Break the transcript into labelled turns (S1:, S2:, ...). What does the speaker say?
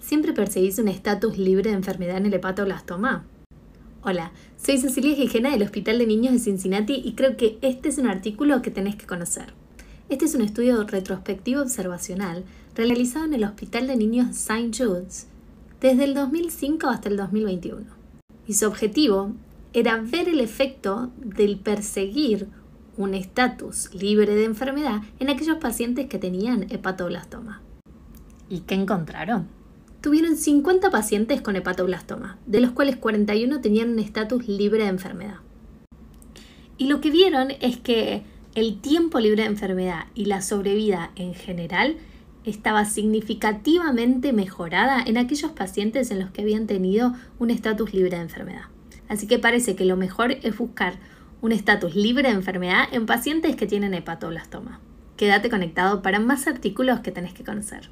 S1: ¿Siempre perseguís un estatus libre de enfermedad en el hepatoblastoma? Hola, soy Cecilia Gijena del Hospital de Niños de Cincinnati y creo que este es un artículo que tenés que conocer. Este es un estudio retrospectivo observacional realizado en el Hospital de Niños St. Jude's desde el 2005 hasta el 2021. Y su objetivo era ver el efecto del perseguir un estatus libre de enfermedad en aquellos pacientes que tenían hepatoblastoma. ¿Y qué encontraron? Tuvieron 50 pacientes con hepatoblastoma, de los cuales 41 tenían un estatus libre de enfermedad. Y lo que vieron es que el tiempo libre de enfermedad y la sobrevida en general estaba significativamente mejorada en aquellos pacientes en los que habían tenido un estatus libre de enfermedad. Así que parece que lo mejor es buscar un estatus libre de enfermedad en pacientes que tienen hepatoblastoma. Quédate conectado para más artículos que tenés que conocer.